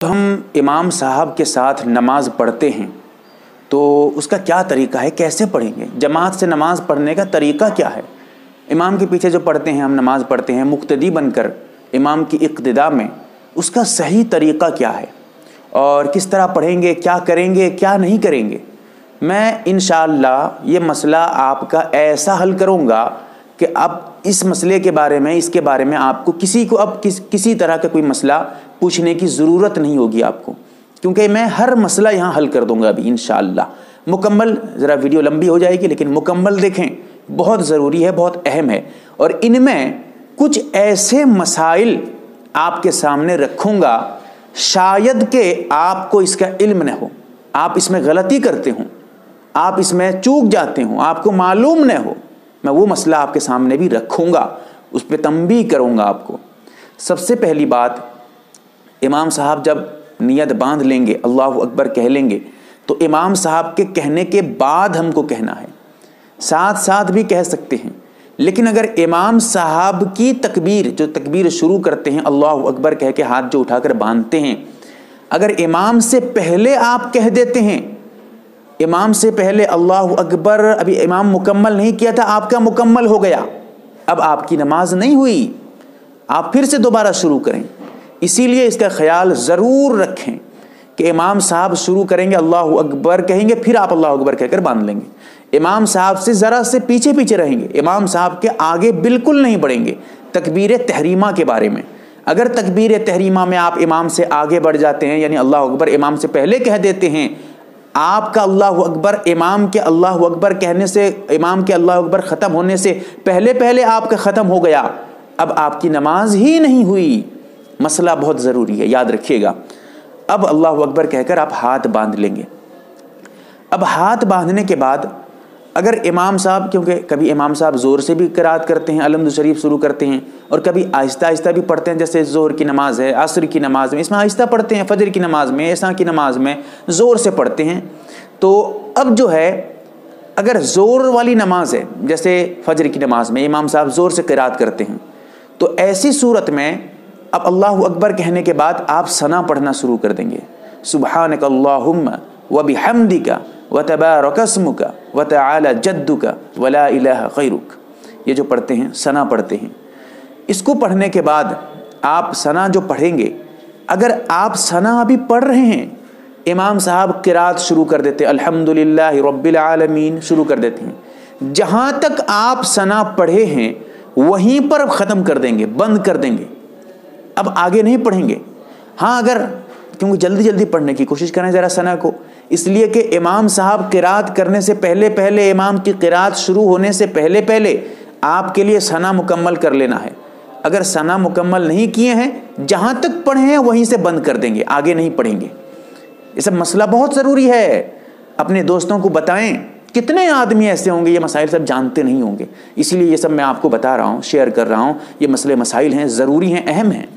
तो हम इमाम साहब के साथ नमाज़ पढ़ते हैं तो उसका क्या तरीका है? कैसे पढ़ेंगे? जमात से नमाज़ पढ़ने का तरीका क्या है? इमाम के पीछे जो पढ़ते हैं, हम नमाज़ पढ़ते हैं, मुक्तदी बनकर इमाम की इक्तदा में, उसका सही तरीका क्या है? और किस तरह पढ़ेंगे, क्या करेंगे, क्या नहीं करेंगे? मैं इन ये मसला आपका ऐसा हल करूँगा कि अब इस मसले के बारे में, इसके बारे में आपको किसी को, अब किस, किसी तरह का कोई मसला पूछने की ज़रूरत नहीं होगी आपको। क्योंकि मैं हर मसला यहाँ हल कर दूँगा अभी इन मुकम्मल, ज़रा वीडियो लंबी हो जाएगी, लेकिन मुकम्मल देखें, बहुत ज़रूरी है, बहुत अहम है। और इनमें कुछ ऐसे मसाइल आपके सामने रखूँगा, शायद के आपको इसका इल्म न हो। आप इसमें गलती करते हों, आप इसमें चूक जाते हों, आपको मालूम न हो। मैं वो मसला आपके सामने भी रखूँगा, उस पर तंबी करूँगा आपको। सबसे पहली बात, इमाम साहब जब नियत बाँध लेंगे, अल्लाह अकबर कह लेंगे तो इमाम साहब के कहने के बाद हमको कहना है। साथ साथ भी कह सकते हैं, लेकिन अगर इमाम साहब की तकबीर, जो तकबीर शुरू करते हैं, अल्लाह अकबर कह के हाथ जो उठाकर बांधते हैं, अगर इमाम से पहले आप कह देते हैं इमाम से पहले अल्लाह अकबर, अभी इमाम मुकम्मल नहीं किया था, आपका मुकम्मल हो गया। अब आपकी नमाज़ नहीं हुई। आप फिर से दोबारा शुरू करें। इसीलिए इसका ख्याल ज़रूर रखें कि इमाम साहब शुरू करेंगे, अल्लाह अकबर कहेंगे, फिर आप अल्लाह अकबर कहकर बाँध लेंगे। इमाम साहब से ज़रा से पीछे पीछे रहेंगे। इमाम साहब के आगे बिल्कुल नहीं बढ़ेंगे। तकबीर तहरीमा के बारे में। अगर तकबीर तहरीमा में आप इमाम से आगे बढ़ जाते हैं, यानी अल्लाह अकबर इमाम से पहले कह देते हैं आपका अल्लाह अकबर, इमाम के अल्लाह अकबर कहने से, इमाम के अल्लाह अकबर ख़त्म होने से पहले पहले आपका ख़त्म हो गया। अब आपकी नमाज़ ही नहीं हुई। मसला बहुत ज़रूरी है, याद रखिएगा। अब अल्लाह अकबर कहकर आप हाथ बाँध लेंगे। अब हाथ बांधने के बाद अगर इमाम साहब, क्योंकि कभी इमाम साहब ज़ोर से भी करात करते हैं, अलमद शरीफ शुरू करते हैं, और कभी आहिस्ता आहिस्ता भी पढ़ते हैं, जैसे ज़ोर की नमाज़ है, असर की नमाज़ में, इसमें आहिस्ता पढ़ते हैं, फजर की नमाज़ में, ऐसा की नमाज़ में ज़ोर से पढ़ते हैं। तो अब जो है, अगर ज़ोर वाली नमाज़ है, जैसे फजर की नमाज़ में इमाम साहब ज़ोर से किरात करते हैं तो ऐसी सूरत में अब अल्लाह अकबर कहने के बाद आप सना पढ़ना शुरू कर देंगे। सुबहान अल्लाहुम्म व बिहमदी का व तबारकस्म का व तला जद्दु का वला खैरुक ये जो पढ़ते हैं, सना पढ़ते हैं। इसको पढ़ने के बाद आप सना जो पढ़ेंगे, अगर आप सना अभी पढ़ रहे हैं, इमाम साहब किरात शुरू कर देते, अल्हम्दुलिल्लाह रब्बिल आलमीन शुरू कर देते हैं। जहाँ तक आप सना पढ़े हैं, वहीं पर ख़त्म कर देंगे, बंद कर देंगे। अब आगे नहीं पढ़ेंगे। हाँ अगर क्योंकि जल्दी जल्दी पढ़ने की कोशिश करें ज़रा सना को। इसलिए कि इमाम साहब किरात करने से पहले पहले, इमाम की किरात शुरू होने से पहले पहले आपके लिए सना मुकम्मल कर लेना है। अगर सना मुकम्मल नहीं किए हैं, जहाँ तक पढ़े हैं, वहीं से बंद कर देंगे, आगे नहीं पढ़ेंगे। ये सब मसला बहुत ज़रूरी है। अपने दोस्तों को बताएँ, कितने आदमी ऐसे होंगे, ये मसाइल सब जानते नहीं होंगे। इसीलिए ये सब मैं आपको बता रहा हूँ, शेयर कर रहा हूँ, ये मसले मसाइल हैं, ज़रूरी हैं, अहम हैं।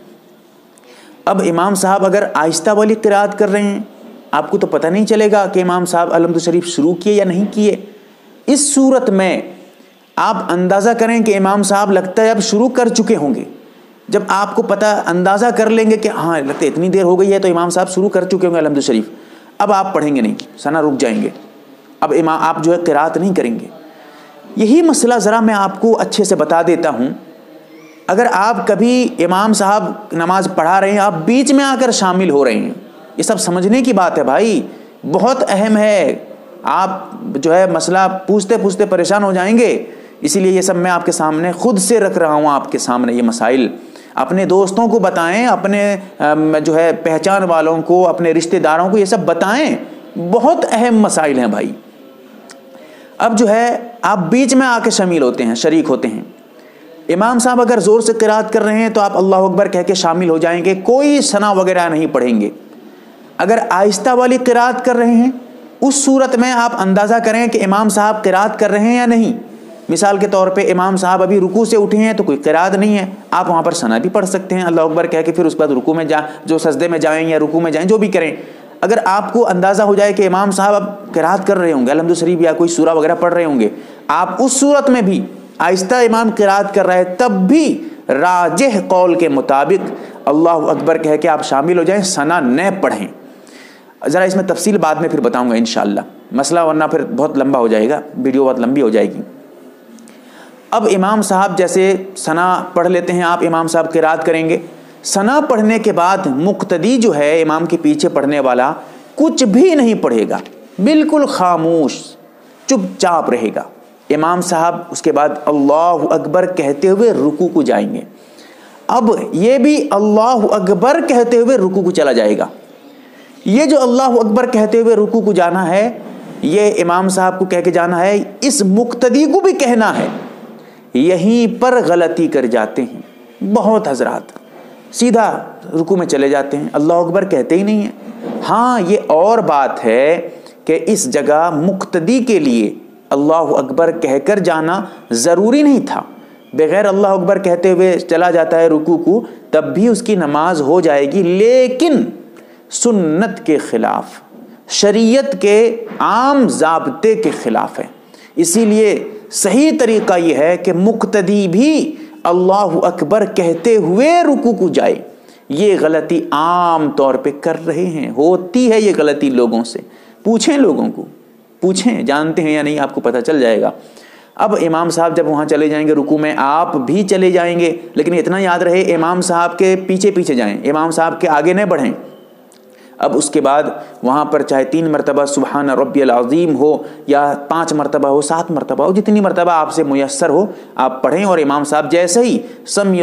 अब इमाम साहब अगर आहिस्ता वाली किरात कर रहे हैं, आपको तो पता नहीं चलेगा कि इमाम साहब अलमद शरीफ शुरू किए या नहीं किए। इस सूरत में आप अंदाज़ा करें कि इमाम साहब लगता है अब शुरू कर चुके होंगे। जब आपको पता अंदाज़ा कर लेंगे कि हाँ लगता है इतनी देर हो गई है तो इमाम साहब शुरू कर चुके होंगे अलहमद शरीफ। अब आप पढ़ेंगे नहीं, सना रुक जाएँगे। अब इमाम आप जो है किरात नहीं करेंगे। यही मसला ज़रा मैं आपको अच्छे से बता देता हूँ। अगर आप कभी इमाम साहब नमाज़ पढ़ा रहे हैं, आप बीच में आकर शामिल हो रहे हैं। ये सब समझने की बात है भाई। बहुत अहम है। आप जो है मसला पूछते पूछते परेशान हो जाएँगे। इसीलिए ये सब मैं आपके सामने खुद से रख रहा हूँ, आपके सामने ये मसाइल। अपने दोस्तों को बताएँ, अपने जो है पहचान वालों को, अपने रिश्तेदारों को ये सब बताएँ। बहुत अहम मसाइल हैं भाई। अब जो है, आप बीच में आके शामिल होते हैं, शरीक होते हैं। इमाम साहब अगर ज़ोर से किरात कर रहे हैं तो आप अल्लाह अकबर कह के शामिल हो जाएँगे, कोई सना वगैरह नहीं पढ़ेंगे। अगर आहिस्ता वाली किरात कर रहे हैं, उस सूरत में आप अंदाज़ा करें कि इमाम साहब किरात कर रहे हैं या नहीं। मिसाल के तौर पे इमाम साहब अभी रुकू से उठे हैं तो कोई किरात नहीं है। आप वहाँ पर सना भी पढ़ सकते हैं। अल्लाह अकबर कह के फिर उसके बाद रुकू में जा, जो सजदे में जाएँ या रुकू में जाएँ, जो भी करें। अगर आपको अंदाज़ा हो जाए कि इमाम साहब अब किरात कर रहे होंगे अलहमद शरीफ या कोई सूरा वगैरह पढ़ रहे होंगे, आप उस सूरत में भी आहिस्ता इमाम किरात कर रहा है, तब भी राजह कौल के मुताबिक अल्लाह अकबर कह के आप शामिल हो जाएँ, सना न पढ़ें। ज़रा इसमें तफसील बाद में फिर बताऊँगा इन मसला वरना फिर बहुत लंबा हो जाएगा, वीडियो बहुत लंबी हो जाएगी। अब इमाम साहब जैसे सना पढ़ लेते हैं, आप इमाम साहब के रात करेंगे। सना पढ़ने के बाद मुक्तदी जो है, इमाम के पीछे पढ़ने वाला कुछ भी नहीं पढ़ेगा। बिल्कुल खामोश, चुपचाप रहेगा। इमाम साहब उसके बाद अल्लाह अकबर कहते हुए रुकू को जाएँगे। अब ये भी अल्लाह अकबर कहते हुए रुकू को चला जाएगा। ये जो अल्लाह अकबर कहते हुए रुकू को जाना है, ये इमाम साहब को कह के जाना है, इस मुक्तदी को भी कहना है। यहीं पर गलती कर जाते हैं। बहुत हजरात। सीधा रुकू में चले जाते हैं। अल्लाह अकबर कहते ही नहीं है। हाँ ये और बात है कि इस जगह मुक्तदी के लिए अल्लाह अकबर कहकर जाना ज़रूरी नहीं था। बग़ैर अल्लाह अकबर कहते हुए चला जाता है रुकू को, तब भी उसकी नमाज़ हो जाएगी, लेकिन सुन्नत के ख़िलाफ़, शरीयत के आम जबते के ख़िलाफ़ है। इसीलिए सही तरीका यह है कि मुक्तदी भी अल्लाह अकबर कहते हुए रुकू को जाए। ये गलती आम तौर पे कर रहे हैं, होती है ये गलती लोगों से। पूछें लोगों को। पूछें, जानते हैं या नहीं, आपको पता चल जाएगा। अब इमाम साहब जब वहाँ चले जाएँगे रुकू में, आप भी चले जाएँगे, लेकिन इतना याद रहे, इमाम साहब के पीछे पीछे जाएँ, इमाम साहब के आगे न बढ़ें। अब उसके बाद वहाँ पर चाहे तीन मरतबा सुबहान रबी अज़ीम हो, या पाँच मरतबा हो, सात मरतबा हो, जितनी मरतबा आपसे मैसर हो, आप पढ़ें और इमाम साहब जैसे ही समी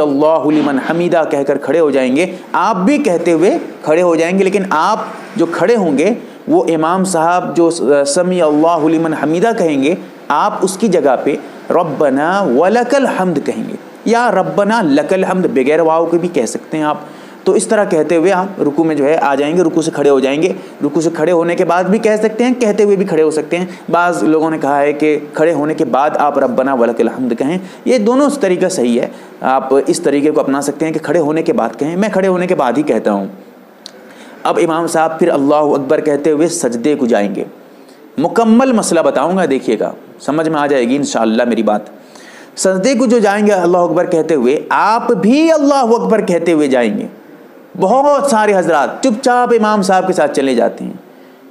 हमीदा कहकर खड़े हो जाएँगे। आप भी कहते हुए खड़े हो जाएँगे, लेकिन आप जो खड़े होंगे वो इमाम साहब जो समी अल्लाहमन हमीदा कहेंगे, आप उसकी जगह पे रब्बना वलकल हमद कहेंगे। या रब्बना लकल हमद, बगैर वाव के भी कह सकते हैं आप। तो इस तरह कहते हुए आप रुकू में जो है आ जाएँगे, रुकू से खड़े हो जाएँगे। रुकू से खड़े होने के बाद भी कह सकते हैं, कहते हुए भी खड़े हो सकते हैं। बाज़ लोगों ने कहा है कि खड़े होने के बाद आप रब्बना वलकल हमद कहें। ये दोनों तरीका सही है। आप इस तरीके को अपना सकते हैं कि खड़े होने के बाद कहें। मैं खड़े होने के बाद ही कहता हूँ। अब इमाम साहब फिर अल्लाह अकबर कहते हुए सजदे को जाएँगे। मुकम्मल मसला बताऊँगा, देखिएगा। समझ में आ जाएगी इन मेरी बात। सजदे को जो जाएँगे अल्लाह अकबर कहते हुए, आप भी अल्लाह अकबर कहते हुए जाएँगे। बहुत सारे हजरात चुपचाप इमाम साहब के साथ चले जाते हैं।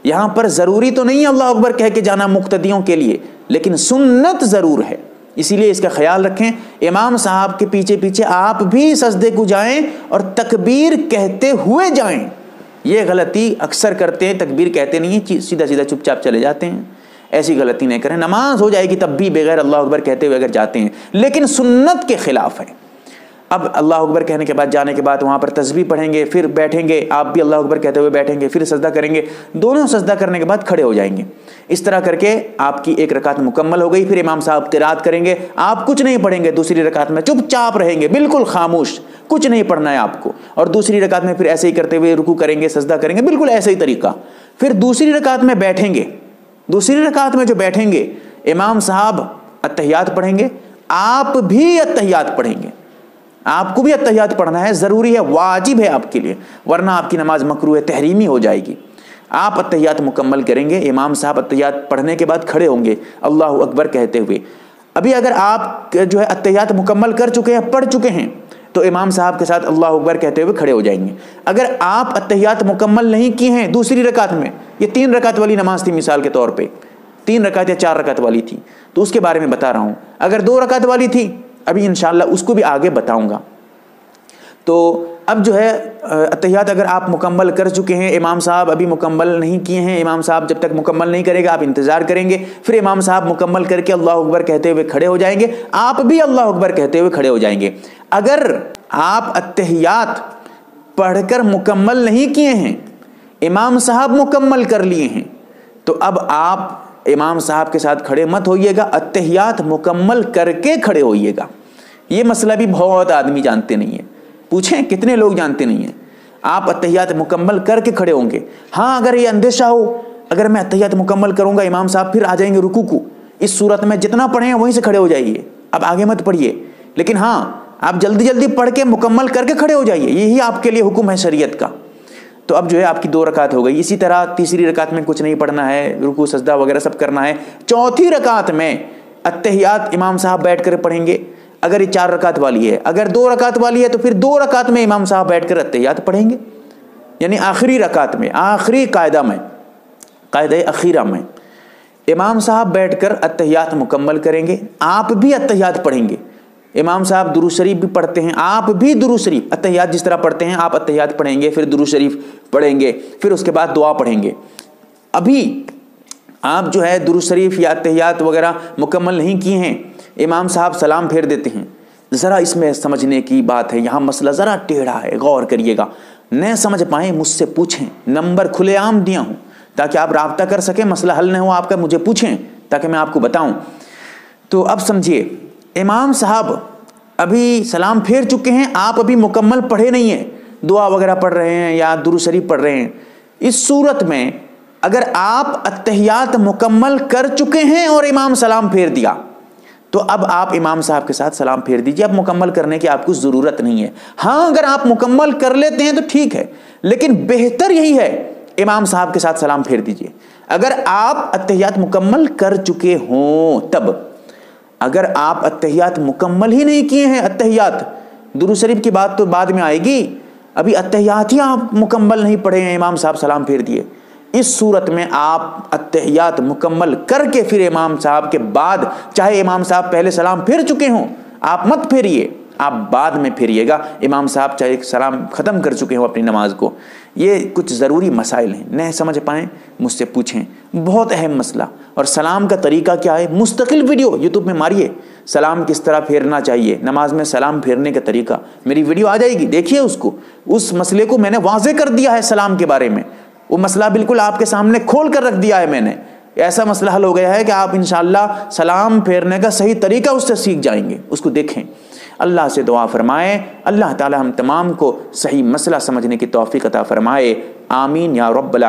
यहाँ पर ज़रूरी तो नहीं अल्लाह अकबर कह के जाना मुख्तियों के लिए, लेकिन सुन्नत ज़रूर है। इसीलिए इसका ख्याल रखें, इमाम साहब के पीछे पीछे आप भी सजदे को जाएँ और तकबीर कहते हुए जाएँ। ये गलती अक्सर करते हैं, तकबीर कहते नहीं हैं सीधा सीधा चुपचाप चले जाते हैं। ऐसी गलती नहीं करें। नमाज़ हो जाएगी तब भी, बगैर अल्लाह अकबर कहते हुए अगर जाते हैं। लेकिन सुन्नत के ख़िलाफ़ है। अब अल्लाह अकबर कहने के बाद, जाने के बाद वहाँ पर तस्वीर पढ़ेंगे, फिर बैठेंगे, आप भी अल्लाह अकबर कहते हुए बैठेंगे, फिर सजदा करेंगे, दोनों सजदा करने के बाद खड़े हो जाएँगे। इस तरह करके आपकी एक रकात मुकम्मल हो गई, फिर इमाम साहब तिरात करेंगे, आप कुछ नहीं पढ़ेंगे, दूसरी रकात में चुपचाप रहेंगे, बिल्कुल खामोश, कुछ नहीं पढ़ना है आपको। और दूसरी रकात में फिर ऐसे ही करते हुए रुकू करेंगे, सजदा करेंगे, बिल्कुल ऐसे ही तरीका। फिर दूसरी रकात में बैठेंगे, दूसरी रकात में जो बैठेंगे, इमाम साहब अतहियात पढ़ेंगे, आप भी अतहियात पढ़ेंगे। आपको भी अतहियात पढ़ना है, ज़रूरी है, वाजिब है आपके लिए, वरना आपकी नमाज़ मकरू तहरीमी हो जाएगी। आप अतहियात मुकम्मल करेंगे, इमाम साहब अतहियात पढ़ने के बाद खड़े होंगे, अल्लाह अकबर कहते हुए। अभी अगर आप जो है अतहियात मुकम्मल कर चुके हैं, पढ़ चुके हैं तो इमाम साहब के साथ अल्लाह अकबर कहते हुए खड़े हो जाएँगे। अगर आप अतहियात मुकम्मल नहीं किए हैं, दूसरी रकात में, ये तीन रकात वाली नमाज़ थी मिसाल के तौर पर तीन रकात या चार रकात वाली थी तो उसके बारे में बता रहा हूँ। अगर दो रकात वाली थी अभी इन उसको भी आगे बताऊँगा। तो अब जो है अतहियात अगर आप मुकम्मल कर चुके हैं, इमाम साहब अभी मुकम्मल नहीं किए हैं, इमाम साहब जब तक मुकम्मल नहीं करेगा, आप इंतज़ार करेंगे, फिर इमाम साहब मुकम्मल करके अल्लाह अकबर कहते हुए खड़े हो जाएँगे, आप भी अल्लाह अकबर कहते हुए खड़े हो जाएँगे। अगर आप अतहियात पढ़कर मुकम्मल नहीं किए हैं, इमाम साहब मुकम्मल कर लिए हैं तो अब आप इमाम साहब के साथ खड़े मत होइएगा अतहियात मुकम्मल करके खड़े होइएगा। ये मसला भी बहुत आदमी जानते नहीं है। पूछें, कितने लोग जानते नहीं हैं? आप अतहियात मुकम्मल करके खड़े होंगे। हाँ अगर ये अंदेशा हो, अगर मैं अतहियात मुकम्मल करूँगा, इमाम साहब फिर आ जाएँगे रुकू को। इस सूरत में जितना पढ़े हैं, वहीं से खड़े हो जाइए। अब आगे मत पढ़िए। लेकिन हाँ आप जल्दी जल्दी पढ़ के मुकम्मल करके खड़े हो जाइए। यही आपके लिए हुक्म है शरीयत का। तो अब जो है आपकी दो रकात हो गई। इसी तरह तीसरी रकात में कुछ नहीं पढ़ना है, रुकू, सजदा वगैरह सब करना है। चौथी रकात में अतहियात इमाम साहब बैठ कर पढ़ेंगे। अगर ये चार रकात वाली है, अगर दो रकात वाली है तो फिर दो रकात में इमाम साहब बैठ कर अतयात पढ़ेंगे। यानी आखिरी रकात में, आखिरी कायदा में, कायद अखीरा में, इमाम साहब बैठकर अतहियात मुकम्मल करेंगे। आप भी अतहियात पढ़ेंगे। इमाम साहब दुरू शरीफ भी पढ़ते हैं, आप भी दुरू शरीफ अतहियात जिस तरह पढ़ते हैं, आप अतहियात पढ़ेंगे, फिर दुरू शरीफ पढ़ेंगे, फिर उसके बाद दुआ पढ़ेंगे। अभी आप जो है दुरू शरीफ या अतहियात वगैरह मुकम्मल नहीं किए हैं, इमाम साहब सलाम फेर देते हैं। ज़रा इसमें समझने की बात है, यहाँ मसला ज़रा टेढ़ा है, गौर करिएगा। न समझ पाए, मुझसे पूछें, नंबर खुलेआम दिया हूँ, ताकि आप रबता कर सकें, मसला हल नहीं हो आपका, मुझे पूछें, ताकि मैं आपको बताऊँ। तो अब समझिए इमाम साहब अभी सलाम फेर चुके हैं, आप अभी मुकम्मल पढ़े नहीं हैं। दुआ वगैरह पढ़ रहे हैं या दुरू शरीफ पढ़ रहे हैं। इस सूरत में अगर आप अतहियात मुकम्मल कर चुके हैं और इमाम सलाम फेर दिया तो अब आप इमाम साहब के साथ सलाम फेर दीजिए। अब मुकम्मल करने की आपको ज़रूरत नहीं है। हाँ अगर आप मुकम्मल कर लेते हैं तो ठीक है, लेकिन बेहतर यही है, इमाम साहब के साथ सलाम फेर दीजिए। अगर आप अतहियात मुकम्मल कर चुके हों, तब अगर आप अतहियात मुकम्मल ही नहीं किए हैं अतहियात दुरू शरीफ की बात तो बाद में आएगी। अभी अतहियात ही आप मुकम्मल नहीं पढ़े हैं, इमाम साहब सलाम फेर दिए। इस सूरत में आप अतहियात मुकम्मल करके फिर इमाम साहब के बाद, चाहे इमाम साहब पहले सलाम फेर चुके हों, आप मत फेरिए। आप बाद में फिरिएगा। इमाम साहब चाहे सलाम ख़त्म कर चुके हो अपनी नमाज़ को। ये कुछ ज़रूरी मसाइल हैं। न समझ पाएँ, मुझसे पूछें। बहुत अहम मसला। और सलाम का तरीका क्या है? मुस्तकिल वीडियो यूट्यूब में मारिए। सलाम किस तरह फेरना चाहिए? नमाज़ में सलाम फेरने का तरीका। मेरी वीडियो आ जाएगी, देखिए उसको। उस मसले को मैंने वाजे कर दिया है सलाम के बारे में। वो मसला बिल्कुल आपके सामने खोल कर रख दिया है मैंने। ऐसा मसला हल हो गया है कि आप इन सलाम फेरने का सही तरीका उससे सीख जाएँगे। उसको देखें। अल्लाह से दुआ फरमाए। अल्लाह ताला हम तमाम को सही मसला समझने की तोफ़ी अता फ़रमाए। आमीन या रब्बल